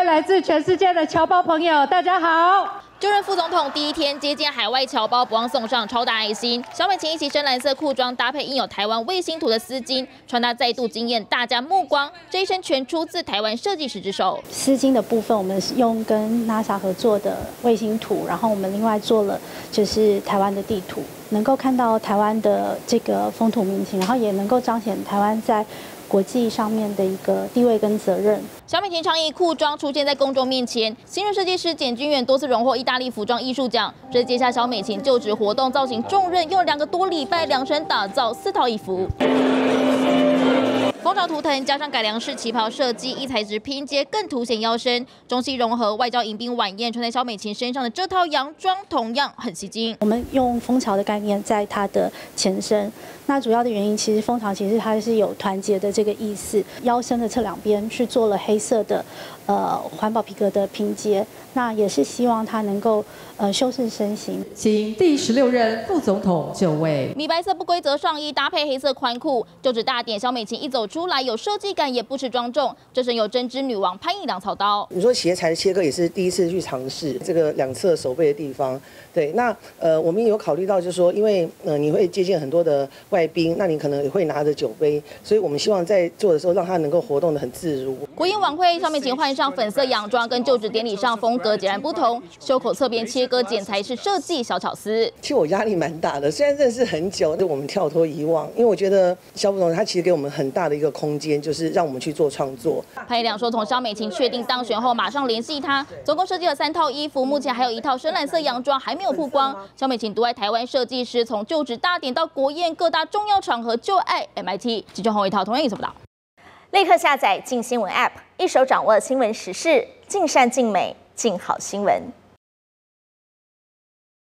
位来自全世界的侨胞朋友，大家好。就任副总统第一天接见海外侨胞，不忘送上超大爱心。小美琴一袭深蓝色裤装，搭配印有台湾卫星图的丝巾，穿搭再度惊艳大家目光。这一身全出自台湾设计师之手。丝巾的部分，我们是用跟 NASA 合作的卫星图，然后我们另外做了就是台湾的地图，能够看到台湾的这个风土民情，然后也能够彰显台湾在。国际上面的一个地位跟责任。小美婷常以裤装出现在公众面前，新任设计师简君远多次荣获意大利服装艺术奖。这接下小美琴就职活动造型重任，用两个多礼拜量身打造四套衣服。蜂巢图腾加上改良式旗袍设计，一材质拼接更凸显腰身，中西融合，外交迎宾晚宴穿在小美琴身上的这套洋装同样很吸睛。我们用蜂巢的概念在它的前身，那主要的原因其实蜂巢其实它是有团结的这个意思，腰身的侧两边去做了黑色的。呃，环保皮革的拼接，那也是希望它能够呃修饰身形。请第十六任副总统就位。米白色不规则上衣搭配黑色宽裤，就职大点，小美琴一走出来，有设计感，也不失庄重。这身有针织女王潘一良草刀。你说斜裁的切割也是第一次去尝试这个两侧手背的地方。对，那呃，我们有考虑到，就是说，因为呃，你会接见很多的外宾，那你可能也会拿着酒杯，所以我们希望在做的时候，让它能够活动的很自如。国宴晚会，上面请换上粉色洋装，跟就职典礼上风格截然不同。袖口侧边切割剪裁是设计小巧思。其实我压力蛮大的，虽然认识很久，就我们跳脱以往，因为我觉得肖副总他其实给我们很大的一个空间，就是让我们去做创作。潘一良说，从肖美琴确定当选后，马上联系他，总共设计了三套衣服，目前还有一套深蓝色洋装还。没有曝光，小美琴独爱台湾设计师，从就职大典到国宴各大重要场合就爱 MIT。集中红一套，同样也做不到。立刻下载静新闻 App，一手掌握新闻时事，尽善尽美，尽好新闻。